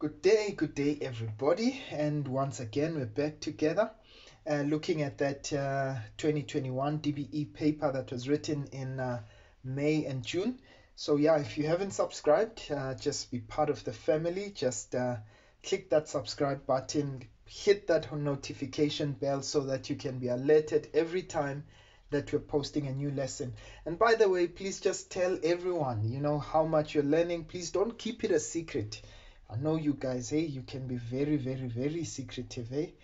Good day, good day, everybody. And once again, we're back together uh, looking at that uh, 2021 DBE paper that was written in uh, May and June. So, yeah, if you haven't subscribed, uh, just be part of the family. Just uh, click that subscribe button, hit that notification bell so that you can be alerted every time that we're posting a new lesson. And by the way, please just tell everyone, you know, how much you're learning. Please don't keep it a secret. I know you guys, hey, you can be very, very, very secretive, hey.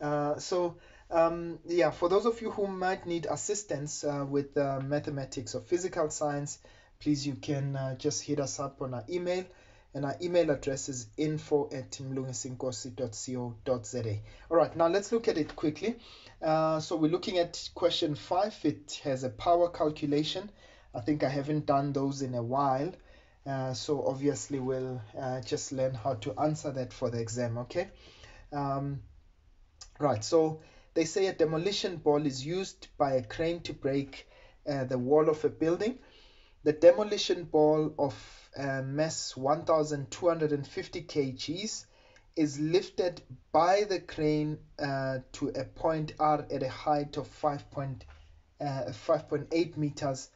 Uh, so, um, yeah, for those of you who might need assistance uh, with uh, mathematics or physical science, please you can uh, just hit us up on our email. And our email address is info at mlungisinkosi.co.za. All right, now let's look at it quickly. Uh, so we're looking at question five. It has a power calculation. I think I haven't done those in a while. Uh, so obviously we'll uh, just learn how to answer that for the exam, okay? Um, right, so they say a demolition ball is used by a crane to break uh, the wall of a building. The demolition ball of uh, mass 1250 kgs is lifted by the crane uh, to a point R at a height of 5.8 uh, meters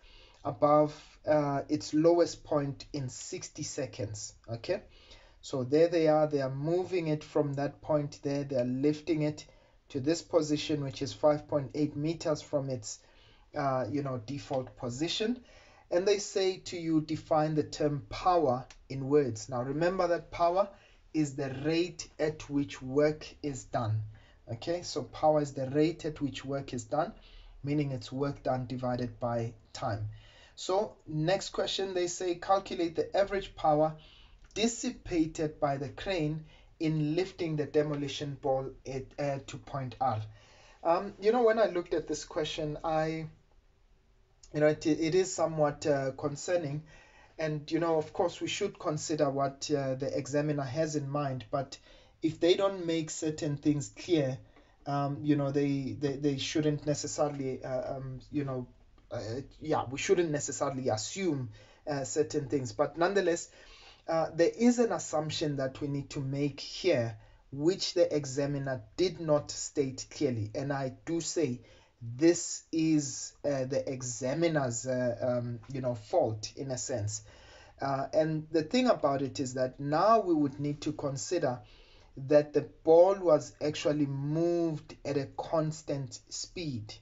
above uh, its lowest point in 60 seconds. Okay, so there they are, they are moving it from that point there, they are lifting it to this position, which is 5.8 meters from its uh, you know default position. And they say to you define the term power in words. Now remember that power is the rate at which work is done okay? So power is the rate at which work is done meaning it's work done divided by time so next question they say calculate the average power dissipated by the crane in lifting the demolition ball at, uh, to point R. Um, you know, when I looked at this question, I, you know, it, it is somewhat uh, concerning. And, you know, of course, we should consider what uh, the examiner has in mind. But if they don't make certain things clear, um, you know, they, they, they shouldn't necessarily, uh, um, you know, uh, yeah, we shouldn't necessarily assume uh, certain things. But nonetheless, uh, there is an assumption that we need to make here, which the examiner did not state clearly. And I do say this is uh, the examiner's, uh, um, you know, fault in a sense. Uh, and the thing about it is that now we would need to consider that the ball was actually moved at a constant speed,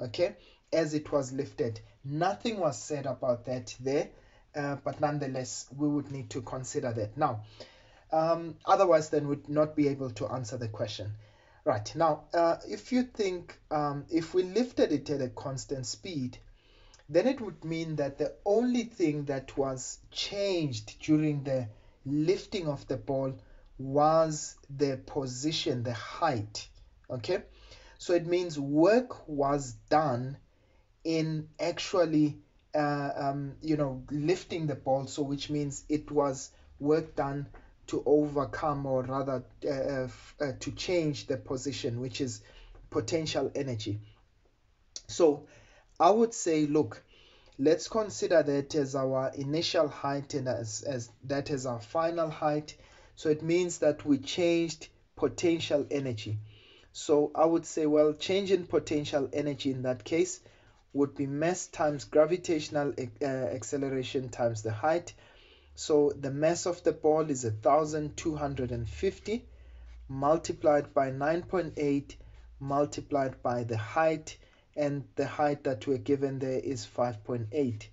okay, as it was lifted. Nothing was said about that there. Uh, but nonetheless, we would need to consider that. Now, um, otherwise, then we'd not be able to answer the question. Right, now, uh, if you think um, if we lifted it at a constant speed, then it would mean that the only thing that was changed during the lifting of the ball was the position, the height. Okay, so it means work was done in actually uh, um, you know, lifting the ball, so which means it was work done to overcome or rather uh, uh, uh, to change the position, which is potential energy. So I would say, look, let's consider that as our initial height and as, as that as our final height. So it means that we changed potential energy. So I would say, well, change in potential energy in that case would be mass times gravitational uh, acceleration times the height. So the mass of the ball is 1250 multiplied by 9.8 multiplied by the height and the height that we're given there is 5.8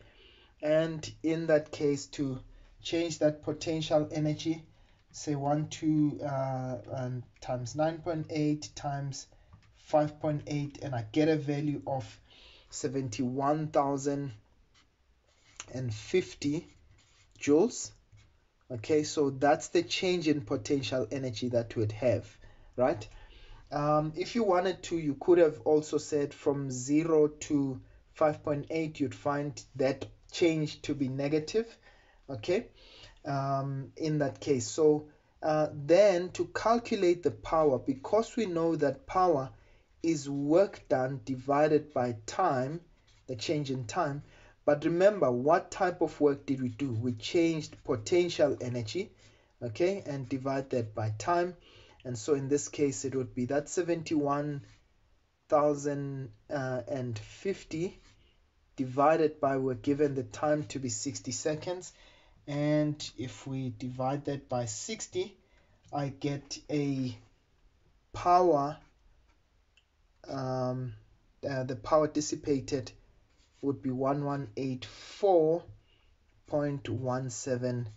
and in that case to change that potential energy say 1 2 uh, um, times 9.8 times 5.8 and I get a value of 71,050 joules. Okay, so that's the change in potential energy that we'd have, right? Um, if you wanted to, you could have also said from 0 to 5.8, you'd find that change to be negative, okay, um, in that case. So uh, then to calculate the power, because we know that power is work done divided by time, the change in time. But remember, what type of work did we do? We changed potential energy okay and divide that by time and so in this case it would be that 71,050 uh, divided by we're given the time to be 60 seconds and if we divide that by 60 I get a power um, uh, the power dissipated would be 1184.17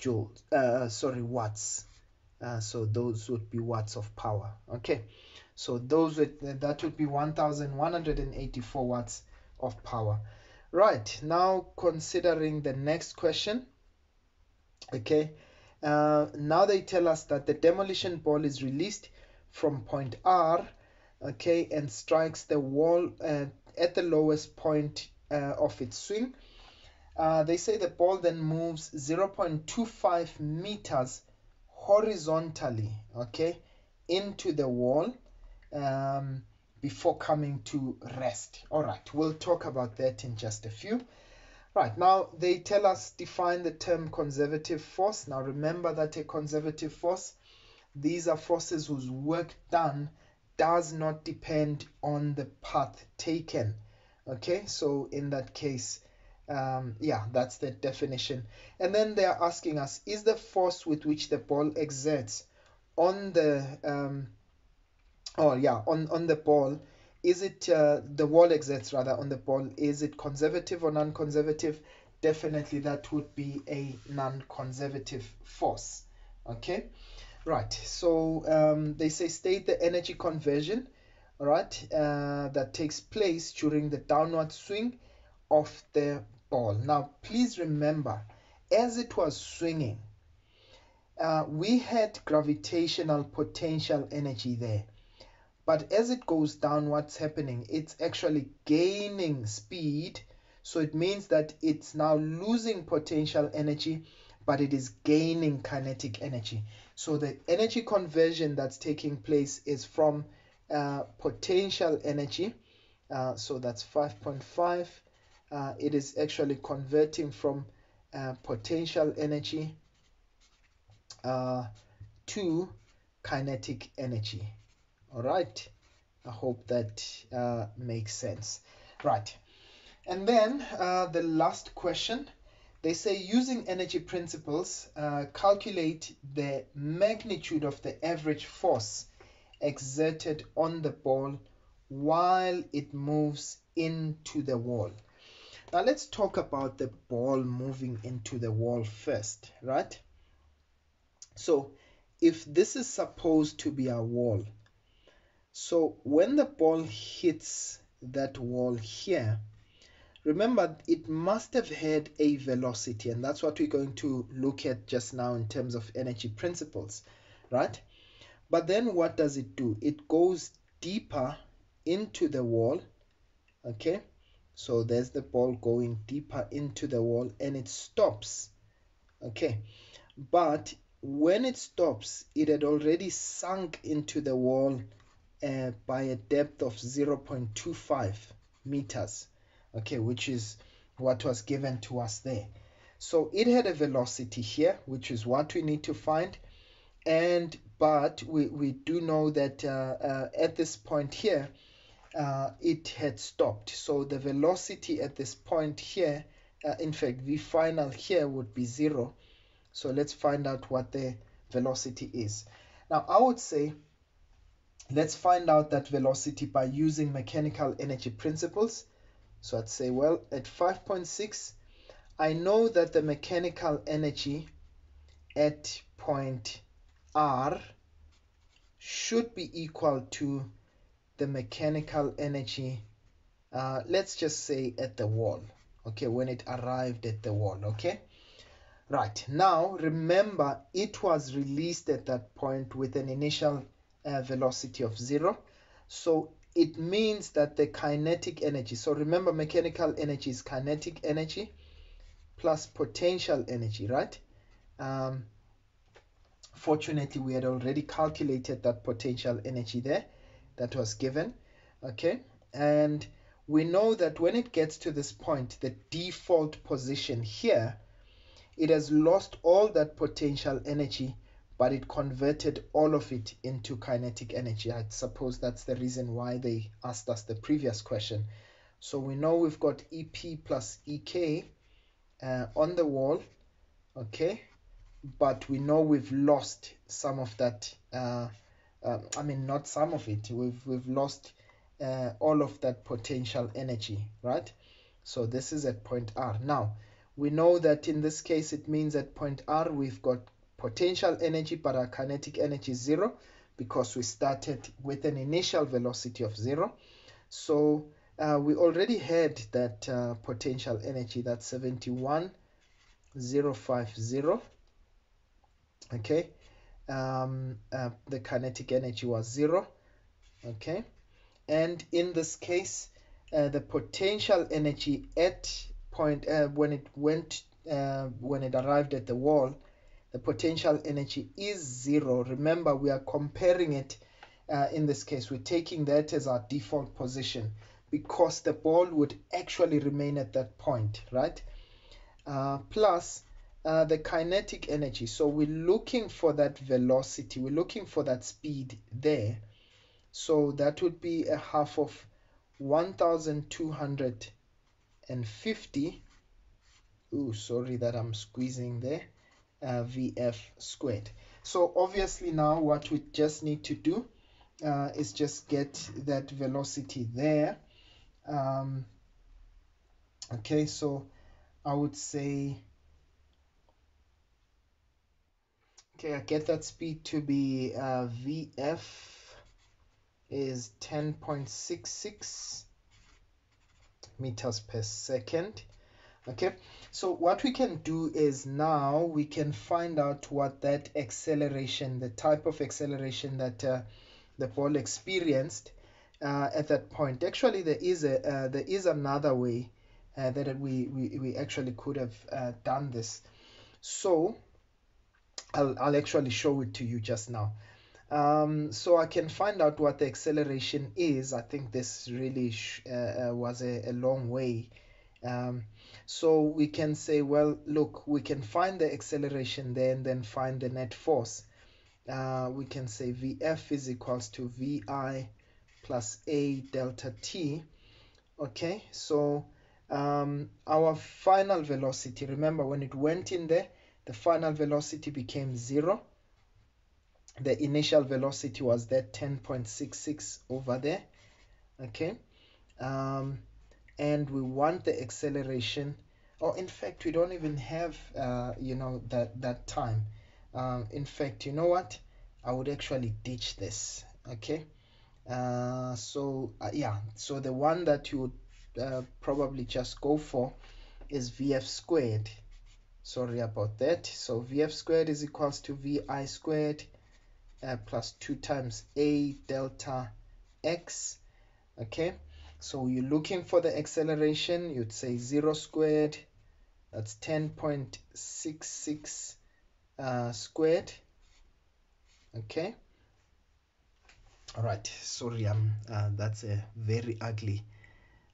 joules uh, sorry watts. Uh, so those would be watts of power okay? So those would that would be 1184 watts of power. Right now considering the next question okay? Uh, now they tell us that the demolition ball is released from point R okay and strikes the wall uh, at the lowest point uh, of its swing. Uh, they say the ball then moves 0.25 meters horizontally okay into the wall um, before coming to rest. All right we'll talk about that in just a few. Right now they tell us define the term conservative force. Now remember that a conservative force these are forces whose work done does not depend on the path taken. Okay so in that case um, yeah that's the definition. And then they are asking us is the force with which the ball exerts on the um, oh yeah on on the ball is it uh, the wall exerts rather on the ball is it conservative or non-conservative? Definitely that would be a non-conservative force. Okay right so um, they say state the energy conversion right uh, that takes place during the downward swing of the ball. Now please remember as it was swinging uh, we had gravitational potential energy there. But as it goes down what's happening? It's actually gaining speed. So it means that it's now losing potential energy but it is gaining kinetic energy. So the energy conversion that's taking place is from uh, potential energy uh, so that's 5.5 uh, it is actually converting from uh, potential energy uh, to kinetic energy. All right? I hope that uh, makes sense. Right. And then the last question they say using energy principles uh, calculate the magnitude of the average force exerted on the ball while it moves into the wall. Now let's talk about the ball moving into the wall first right? So if this is supposed to be a wall so when the ball hits that wall here, remember it must have had a velocity and that's what we're going to look at just now in terms of energy principles, right? But then what does it do? It goes deeper into the wall, okay? So there's the ball going deeper into the wall and it stops, okay? But when it stops, it had already sunk into the wall uh, by a depth of 0.25 meters okay which is what was given to us there. So it had a velocity here which is what we need to find. And but we, we do know that uh, uh, at this point here uh, it had stopped. So the velocity at this point here uh, in fact v final here would be zero. So let's find out what the velocity is. Now i would say Let's find out that velocity by using mechanical energy principles. So I'd say, well, at 5.6, I know that the mechanical energy at point R should be equal to the mechanical energy, uh, let's just say at the wall, okay, when it arrived at the wall, okay? Right, now remember it was released at that point with an initial uh, velocity of zero. So it means that the kinetic energy, so remember mechanical energy is kinetic energy plus potential energy, right? Um, fortunately, we had already calculated that potential energy there that was given, okay? And we know that when it gets to this point, the default position here it has lost all that potential energy but it converted all of it into kinetic energy. I suppose that's the reason why they asked us the previous question. So we know we've got EP plus EK uh, on the wall, okay, but we know we've lost some of that. Uh, uh, I mean, not some of it. We've we've lost uh, all of that potential energy, right? So this is at point R. Now we know that in this case it means at point R we've got potential energy, but our kinetic energy is zero because we started with an initial velocity of zero. So uh, we already had that uh, potential energy, that's 71050. Okay, um, uh, the kinetic energy was zero. Okay, and in this case, uh, the potential energy at point uh, when it went uh, when it arrived at the wall the potential energy is zero. Remember, we are comparing it. Uh, in this case, we're taking that as our default position because the ball would actually remain at that point, right? Uh, plus uh, the kinetic energy. So we're looking for that velocity. We're looking for that speed there. So that would be a half of 1250. Oh, sorry that I'm squeezing there uh, vf squared. So obviously now what we just need to do uh, is just get that velocity there. Um, okay, so I would say, okay, I get that speed to be uh, vf is 10.66 meters per second okay? So what we can do is now we can find out what that acceleration the type of acceleration that uh, the ball experienced uh, at that point. Actually there is a uh, there is another way uh, that we, we we actually could have uh, done this. So I'll, I'll actually show it to you just now. Um, so I can find out what the acceleration is. I think this really uh, was a, a long way um, so we can say, well, look, we can find the acceleration there and then find the net force. Uh, we can say Vf is equals to Vi plus A delta T. Okay, so um, our final velocity, remember when it went in there, the final velocity became zero. The initial velocity was that 10.66 over there. Okay. Um, and we want the acceleration. Or in fact we don't even have uh, you know that that time. Um, in fact you know what? I would actually ditch this okay? Uh, so uh, yeah. So the one that you would uh, probably just go for is vf squared. Sorry about that. So vf squared is equals to vi squared uh, plus 2 times a delta x okay so you're looking for the acceleration, you'd say 0 squared, that's 10.66 uh, squared. Okay. All right, sorry, um, uh, that's a very ugly,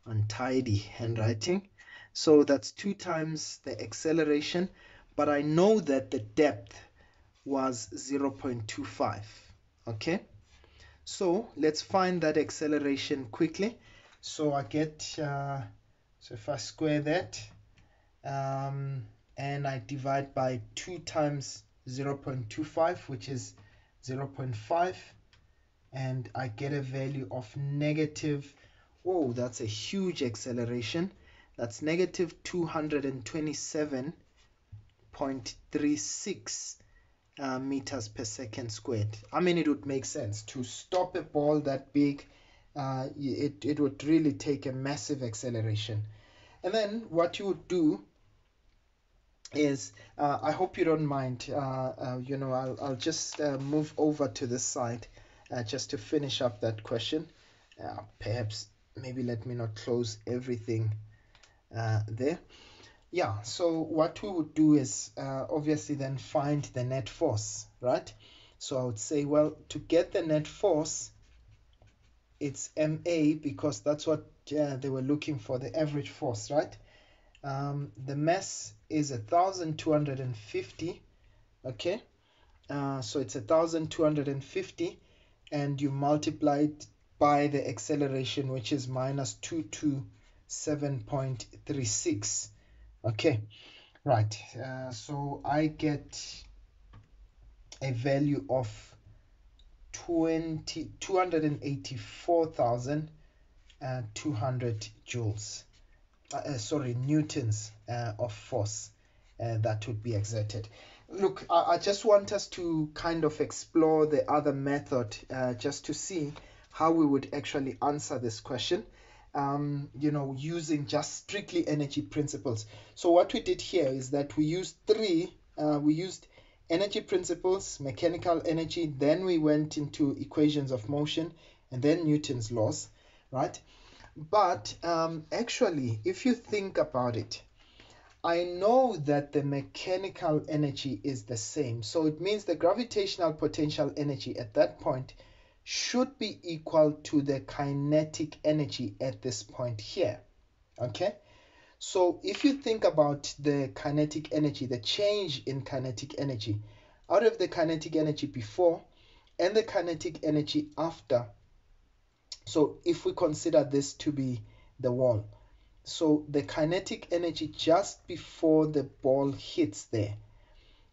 untidy handwriting. So that's two times the acceleration, but I know that the depth was 0.25. Okay, so let's find that acceleration quickly so I get uh, so if I square that um, and I divide by 2 times 0.25 which is 0.5 and I get a value of negative oh that's a huge acceleration. That's negative 227.36 uh, meters per second squared. I mean it would make sense to stop a ball that big uh, it, it would really take a massive acceleration. And then what you would do is, uh, I hope you don't mind, uh, uh you know, I'll, I'll just uh, move over to this side uh, just to finish up that question. perhaps maybe let me not close everything there. Yeah, so what we would do is obviously then find the net force, right? So I would say, well, to get the net force, it's MA because that's what uh, they were looking for, the average force, right? um, the mass is a thousand two hundred and fifty okay uh, so it's a thousand two hundred and fifty and you multiply it by the acceleration which is minus 227.36 okay right uh, so I get a value of 20 284,200 uh, joules. Uh, uh, sorry newtons uh, of force uh, that would be exerted. Look I, I, just want us to kind of explore the other method uh, just to see how we would actually answer this question. Um, you know using just strictly energy principles. So what we did here is that we used three we used energy principles mechanical energy then we went into equations of motion and then newton's laws right but um, actually if you think about it I know that the mechanical energy is the same. So it means the gravitational potential energy at that point should be equal to the kinetic energy at this point here. Okay? So if you think about the kinetic energy, the change in kinetic energy, out of the kinetic energy before and the kinetic energy after. So if we consider this to be the wall, so the kinetic energy just before the ball hits there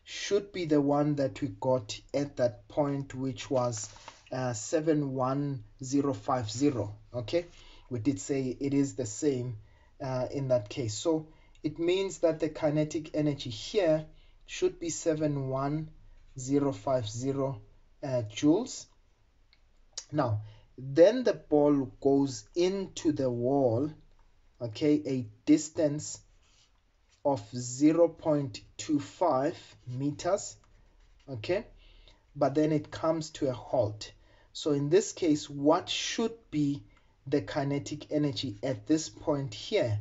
should be the one that we got at that point, which was uh, 71050. Okay, we did say it is the same uh, in that case. So it means that the kinetic energy here should be 71050 uh, joules. Now, then the ball goes into the wall okay a distance of 0.25 meters okay but then it comes to a halt so in this case what should be the kinetic energy at this point here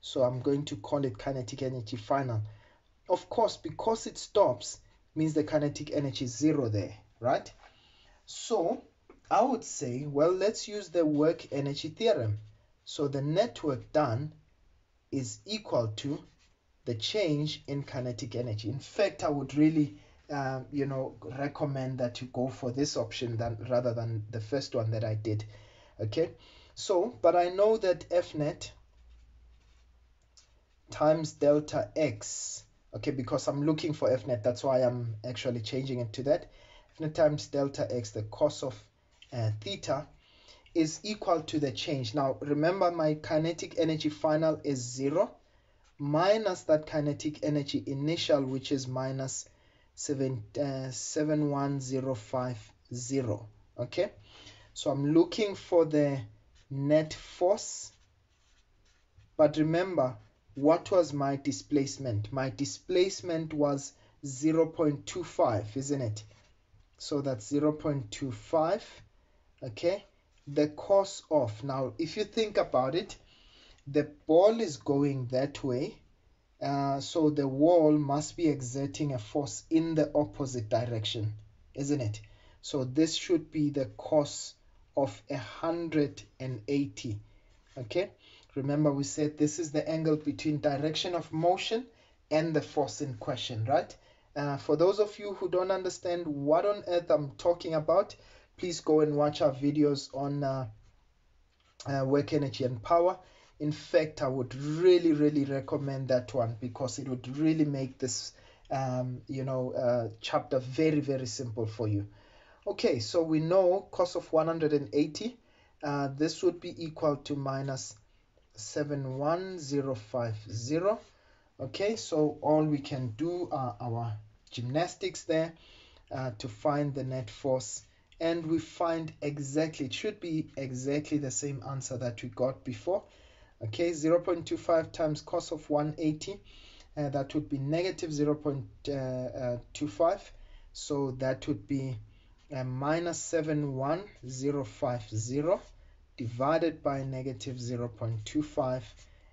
so I'm going to call it kinetic energy final of course because it stops means the kinetic energy is zero there right so I would say well let's use the work energy theorem so the net work done is equal to the change in kinetic energy. In fact, I would really, um, you know, recommend that you go for this option than rather than the first one that I did. Okay, so but I know that Fnet times delta x. Okay, because I'm looking for Fnet, that's why I'm actually changing it to that. Fnet times delta x, the cos of uh, theta is equal to the change. Now remember my kinetic energy final is 0 minus that kinetic energy initial which is minus 7, uh, 71050. Okay, so I'm looking for the net force. But remember, what was my displacement? My displacement was 0.25, isn't it? So that's 0.25. Okay, the cos of. Now, if you think about it, the ball is going that way. Uh, so the wall must be exerting a force in the opposite direction, isn't it? So this should be the cos of 180. Okay, remember we said this is the angle between direction of motion and the force in question, right? Uh, for those of you who don't understand what on earth I'm talking about, please go and watch our videos on uh, uh, work energy and power in fact i would really really recommend that one because it would really make this um, you know uh, chapter very very simple for you okay so we know cos of 180 uh, this would be equal to minus 71050 okay so all we can do are our gymnastics there uh, to find the net force. And we find exactly it should be exactly the same answer that we got before. Okay 0.25 times cos of 180 uh, that would be negative 0.25 so that would be uh, minus 71050 divided by negative 0.25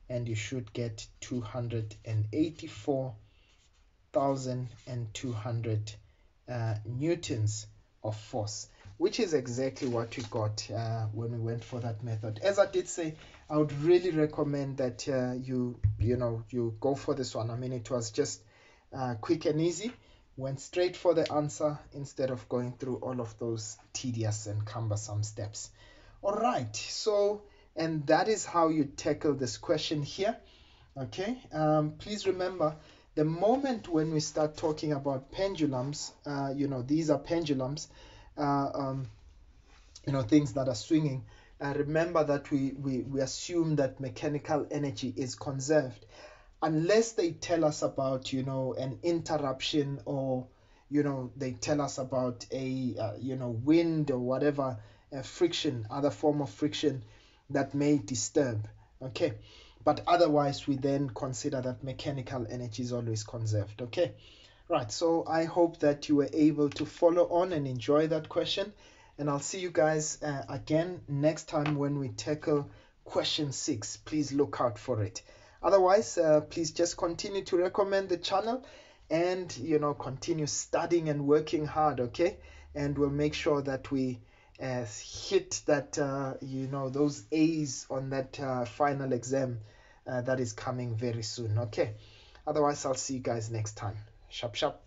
and you should get 284,200 uh, newtons of force which is exactly what we got uh, when we went for that method. As I did say, I would really recommend that uh, you you know you go for this one. I mean, it was just uh, quick and easy. Went straight for the answer instead of going through all of those tedious and cumbersome steps. All right, so and that is how you tackle this question here. Okay, um, please remember the moment when we start talking about pendulums, uh, you know, these are pendulums, uh, um, you know, things that are swinging. Uh, remember that we, we, we assume that mechanical energy is conserved unless they tell us about, you know, an interruption or, you know, they tell us about a, uh, you know, wind or whatever, friction, other form of friction that may disturb. Okay? But otherwise we then consider that mechanical energy is always conserved okay? Right so i hope that you were able to follow on and enjoy that question and i'll see you guys uh, again next time when we tackle question six. Please look out for it otherwise uh, please just continue to recommend the channel and you know continue studying and working hard okay? And we'll make sure that we uh, hit that uh, you know those a's on that uh, final exam uh, that is coming very soon okay? Otherwise i'll see you guys next time. Sharp sharp